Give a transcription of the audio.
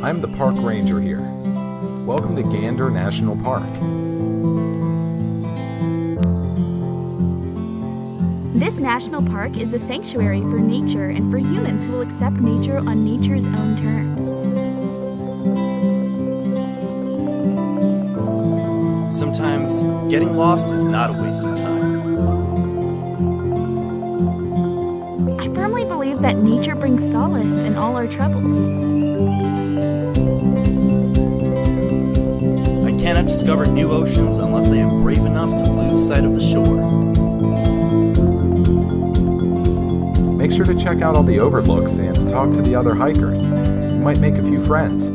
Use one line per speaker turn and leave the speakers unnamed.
I'm the park ranger here. Welcome to Gander National Park.
This national park is a sanctuary for nature and for humans who will accept nature on nature's own terms.
Sometimes getting lost is not a waste of time.
I firmly believe that nature brings solace in all our troubles.
Cannot discover new oceans unless they am brave enough to lose sight of the shore.
Make sure to check out all the overlooks and talk to the other hikers. You might make a few friends.